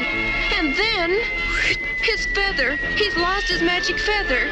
And then his feather. He's lost his magic feather.